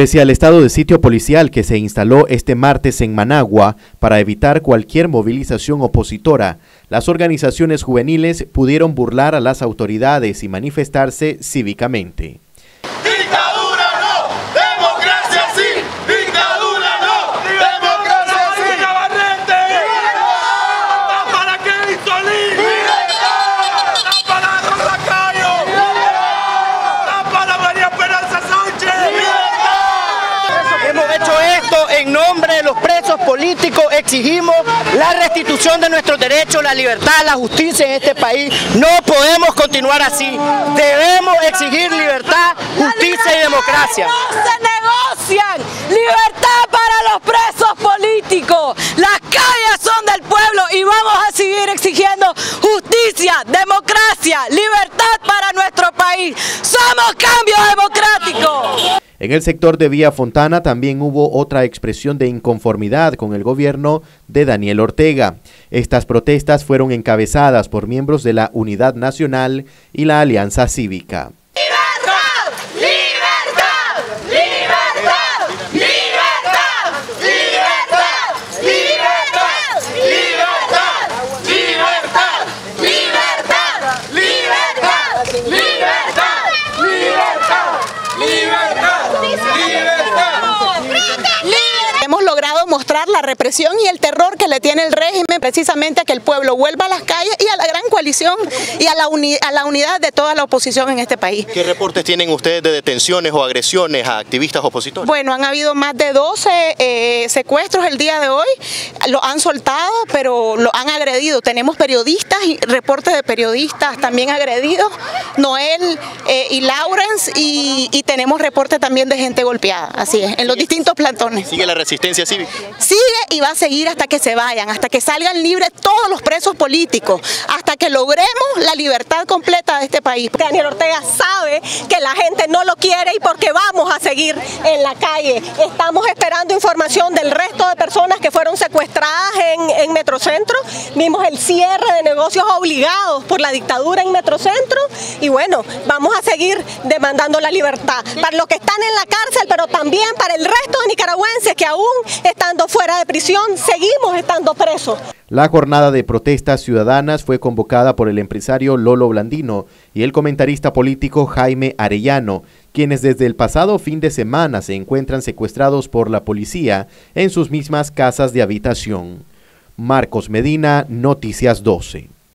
Pese al estado de sitio policial que se instaló este martes en Managua para evitar cualquier movilización opositora, las organizaciones juveniles pudieron burlar a las autoridades y manifestarse cívicamente. Nombre de los presos políticos exigimos la restitución de nuestros derechos, la libertad, la justicia en este país. No podemos continuar así. Debemos exigir libertad, justicia y democracia. No se negocian. Libertad para los presos políticos. Las calles son del pueblo y vamos a seguir exigiendo justicia, democracia, libertad para nuestro país. Somos cambio democrático. En el sector de Vía Fontana también hubo otra expresión de inconformidad con el gobierno de Daniel Ortega. Estas protestas fueron encabezadas por miembros de la Unidad Nacional y la Alianza Cívica. La represión y el terror que le tiene el régimen precisamente a que el pueblo vuelva a las calles y a la gran coalición y a la, a la unidad de toda la oposición en este país. ¿Qué reportes tienen ustedes de detenciones o agresiones a activistas opositores? Bueno, han habido más de 12 eh, secuestros el día de hoy, lo han soltado, pero lo han agredido. Tenemos periodistas y reportes de periodistas también agredidos, Noel eh, y Lawrence, y, y tenemos reportes también de gente golpeada, así es, en los distintos plantones. ¿Sigue la resistencia cívica? Sigue y va a seguir hasta que se vayan, hasta que salgan libres todos los presos políticos, hasta que logremos la libertad completa de este país. Daniel Ortega sabe que la gente no lo quiere y porque vamos a seguir en la calle. Estamos esperando información del resto de personas que fueron secuestradas en, en Metrocentro. Vimos el cierre de negocios obligados por la dictadura en Metrocentro y bueno, vamos a seguir demandando la libertad para los que están en la cárcel, pero también para el resto de nicaragüenses que aún están fuera de prisión, seguimos estando presos. La jornada de protestas ciudadanas fue convocada por el empresario Lolo Blandino y el comentarista político Jaime Arellano, quienes desde el pasado fin de semana se encuentran secuestrados por la policía en sus mismas casas de habitación. Marcos Medina, Noticias 12.